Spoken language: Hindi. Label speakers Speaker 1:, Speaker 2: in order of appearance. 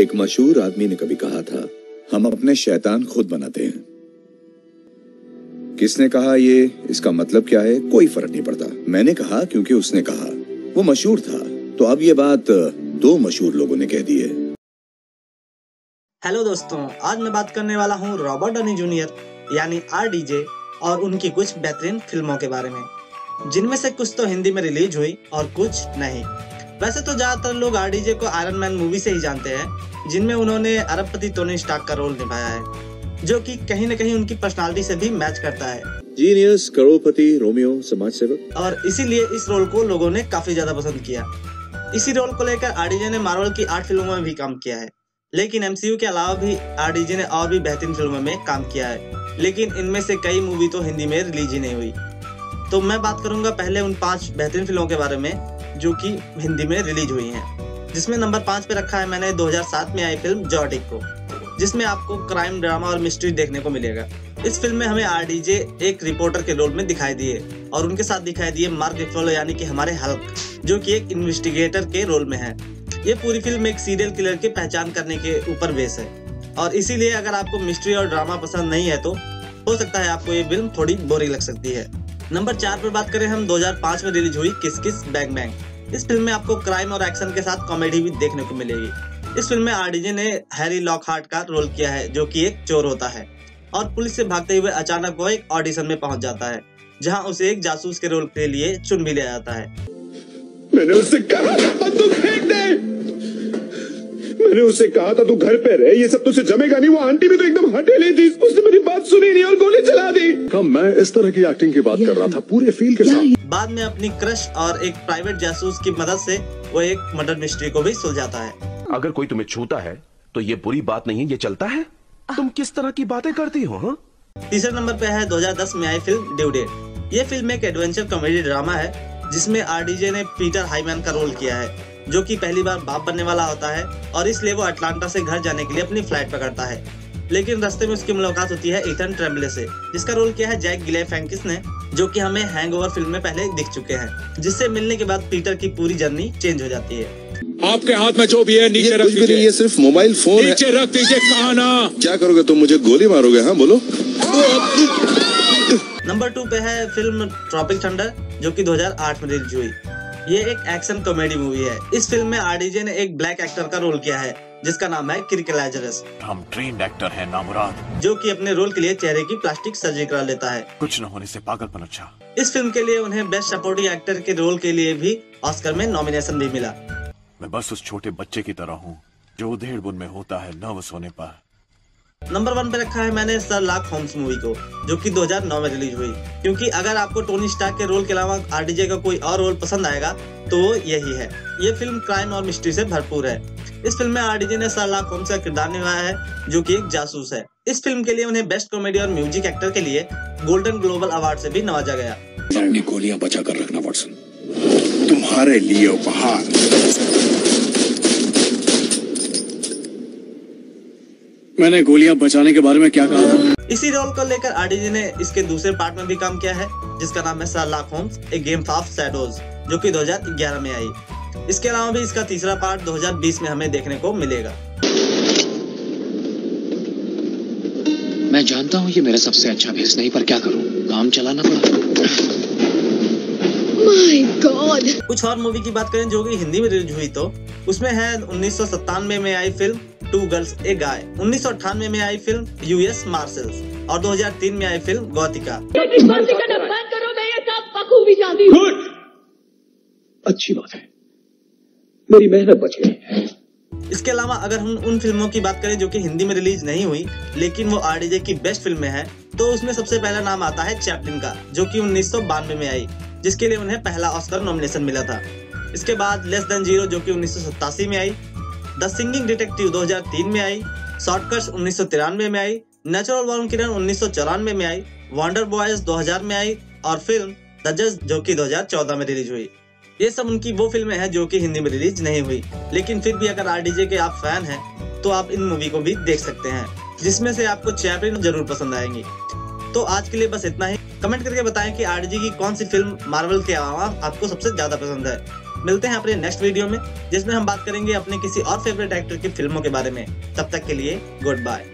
Speaker 1: एक मशहूर आदमी ने कभी कहा था, हम अपने शैतान खुद बनाते हैं। किसने कहा ये? इसका मतलब क्या है? कोई फ़र्क नहीं पड़ता। मैंने कहा क्योंकि उसने कहा। वो मशहूर था। तो अब ये बात दो मशहूर लोगों ने कह दी है।
Speaker 2: हेलो दोस्तों, आज मैं बात करने वाला हूँ रॉबर्ट डनी जूनियर, यानी आर और उनकी कुछ बेहतरीन फ़िल्मों के बारे में। जिनमें से कुछ तो हिंदी में रिलीज़ हुई और कुछ नहीं। वैसे तो ज़्यादातर लोग आरडीजे को आयरन मैन मूवी से ही जानते हैं जिनमें उन्होंने अरबपति टोनी स्टार्क का रोल निभाया है जो कि कहीं न कहीं उनकी पर्सनालिटी से भी मैच करता है।
Speaker 1: जीनियस करोड़पति रोमियो समाज सेवक
Speaker 2: और इसीलिए इस रोल को लोगों ने काफ़ी ज़्यादा पसंद किया। इसी रोल को लेकर आरडीजे ने मार्वल की आठ फ़िल्मों में भी काम किया है लेकिन एमसीयू के अलावा भी आरडीजे ने और भी बेहतरीन फ़िल्मों में काम किया है लेकिन इनमें से कई मूवी तो हिंदी में रिलीज़ ही नहीं हुई। तो मैं बात करूँगा पहले उन पाँच बेहतरीन फ़िल्मों के बारे में जो कि हिंदी में रिलीज़ हुई हैं। जिसमें नंबर पाँच पे रखा है मैंने 2007 में आई फ़िल्म जॉटिक को, जिसमें आपको क्राइम, ड्रामा और मिस्ट्री देखने को मिलेगा। इस फ़िल्म में हमें आरडीजे एक रिपोर्टर के रोल में दिखाई दिए और उनके साथ दिखाई दिए मार्क रिफोलो यानी कि हमारे हल्क, जो कि एक इन्वेस्टिगेटर के रोल में है। ये पूरी फ़िल्म एक सीरियल किलर की पहचान करने के ऊपर बेस है। और इसीलिए अगर आपको मिस्ट्री और ड्रामा पसंद नहीं है तो हो सकता है आपको ये फ़िल्म थोड़ी बोरिंग लग सकती है। नंबर चार पर बात करें, हम 2005 में रिलीज़ हुई किस किस बैंग बैंग। इस फ़िल्म में आपको क्राइम और एक्शन के साथ कॉमेडी भी देखने को मिलेगी। इस फ़िल्म में आरडीजे ने हैरी लॉकहार्ट का रोल किया है, जो कि एक चोर होता है। और पुलिस से भागते हुए अचानक वो एक ऑडिशन में पहुँच जाता है, जहाँ उसे एक जासूस के रोल के लिए चुन भी लिया जाता है।
Speaker 3: मैंने उससे कहा बंदूक फेंक दे! मैंने उससे कहा था तू घर पे रहे ये सब तुझसे जमेगा नहीं. वो आंटी भी तो एकदम हटेली थी। उसने मेरी बात सुनी नहीं और गोली चला दी।
Speaker 4: कब मैं इस तरह की एक्टिंग की बात कर रहा था पूरे फील के साथ।
Speaker 2: बाद में अपनी क्रश और एक प्राइवेट जासूस की मदद से वो एक मर्डर मिस्ट्री को भी सुलझाता है।
Speaker 5: अगर कोई तुम्हें छूता है तो ये बुरी बात नहीं ये चलता है? तुम किस तरह की बातें करती हो हा?
Speaker 2: तीसरे नंबर पे है 2010 में आई फ़िल्म ड्यू डेट। ये फ़िल्म एक एडवेंचर कॉमेडी ड्रामा है जिसमें आरडीजे ने पीटर हाईमैन का रोल किया है। जो कि पहली बार बाप बनने वाला होता है और इसलिए वो अटलांटा से घर जाने के लिए अपनी फ़्लाइट पकड़ता है। लेकिन रास्ते में उसकी मुलाकात होती है इथन ट्रेम्बले से जिसका रोल किया है जैक गिले फैंकिस ने जो कि हमें हैंगओवर फ़िल्म में पहले दिख चुके हैं जिससे मिलने के बाद पीटर की पूरी जर्नी चेंज हो जाती है।
Speaker 3: आपके हाथ में जो भी है नीचे रख दीजिए।
Speaker 4: ये सिर्फ़ मोबाइल फ़ोन है।
Speaker 3: नीचे रख दीजिए कहा ना
Speaker 4: क्या करोगे तुम मुझे गोली मारोगे हाँ बोलो।
Speaker 2: नंबर टू पे है फ़िल्म ट्रॉपिक थंडर जो कि 2008 में रिलीज़ हुई। ये एक एक्शन कॉमेडी मूवी है। इस फ़िल्म में आरडीजे ने एक ब्लैक एक्टर का रोल किया है जिसका नाम है क्रिकलाइजरस
Speaker 5: हम ट्रेन एक्टर हैं नामुराद।
Speaker 2: जो कि अपने रोल के लिए चेहरे की प्लास्टिक सर्जरी करा लेता है।
Speaker 5: कुछ न होने से पागलपन अच्छा।
Speaker 2: इस फ़िल्म के लिए उन्हें बेस्ट सपोर्टिंग एक्टर के रोल के लिए भी ऑस्कर में नॉमिनेशन भी मिला।
Speaker 5: मैं बस उस छोटे बच्चे की तरह हूँ जो उधेड़ बुन में होता है नर्वस होने पर।
Speaker 2: नंबर वन पे रखा है मैंने सर लाख होम्स मूवी को, जो कि 2009 में रिलीज़ हुई। क्योंकि अगर आपको टोनी स्टार्क के रोल के अलावा आरडीजे का कोई और रोल पसंद आएगा तो यही है। ये फ़िल्म क्राइम और मिस्ट्री से भरपूर है। इस फ़िल्म में आरडीजे ने सर लाख होम्स का किरदार निभाया है, जो कि एक जासूस है। इस फ़िल्म के लिए उन्हें बेस्ट कॉमेडी और म्यूज़िक एक्टर के लिए गोल्डन ग्लोबल अवार्ड से भी नवाजा गया।
Speaker 4: बचा कर रखना तुम्हारे लिए उपहार।
Speaker 3: मैंने गोलियाँ बचाने के बारे में क्या कहा था?
Speaker 2: इसी रोल को लेकर आरडीजी ने इसके दूसरे पार्ट में भी काम किया है जिसका नाम है Sherlock Holmes A Game of Shadows जो कि 2011 में आई। इसके अलावा भी इसका तीसरा पार्ट 2020 में हमें देखने को मिलेगा।
Speaker 6: मैं जानता हूँ ये मेरा सबसे अच्छा भेस नहीं पर क्या करूँ? काम चलाना पड़ा।
Speaker 7: My God!
Speaker 2: कुछ और मूवी की बात करें जो कि हिंदी में रिलीज़ हुई तो उसमें है उन्नीस सौ सत्तानवे में आई film two girls a guy उन्नीस सौ अठानवे में आई फ़िल्म यूएस मार्शल्स और 2003 में आई फ़िल्म गौतिका
Speaker 4: अच्छी बात है। मेरी मेहनत बच गई
Speaker 2: इसके अलावा अगर हम उन फ़िल्मों की बात करें जो कि हिंदी में रिलीज़ नहीं हुई लेकिन वो आरडीजे की बेस्ट फ़िल्म है तो उसमें सबसे पहला नाम आता है चैपलिन का जो कि उन्नीस सौ बानवे में आई। जिसके लिए उन्हें पहला ऑस्कर नॉमिनेशन मिला था। इसके बाद लेस देन ज़ीरो जो कि उन्नीस सौ सतासी में आई द सिंगिंग डिटेक्टिव 2003 में आई शॉर्टकट्स उन्नीस में आई नेचुरल वॉर्म किरण उन्नीस सौ चौरानवे में आई वंडर बॉयज़ 2000 में आई और फ़िल्म द जज जो कि 2014 में रिलीज़ हुई। ये सब उनकी वो फ़िल्में हैं जो कि हिंदी में रिलीज़ नहीं हुई। लेकिन फिर भी अगर आरडीजे के आप फ़ैन हैं तो आप इन मूवी को भी देख सकते हैं, जिसमें से आपको चैपलिन ज़रूर पसंद आएँगी। तो आज के लिए बस इतना ही। कमेंट करके बताएँ कि आरजी की कौन सी फ़िल्म मार्वल के अलावा आपको सबसे ज़्यादा पसंद है। मिलते हैं अपने नेक्स्ट वीडियो में, जिसमें हम बात करेंगे अपने किसी और फेवरेट एक्टर की फ़िल्मों के बारे में। तब तक के लिए गुड बाय